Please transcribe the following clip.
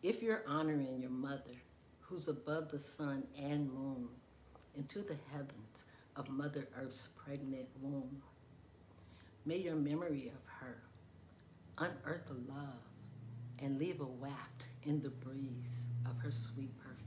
If you're honoring your mother, who's above the sun and moon, into the heavens of Mother Earth's pregnant womb, may your memory of her unearth a love and leave a waft in the breeze of her sweet perfume.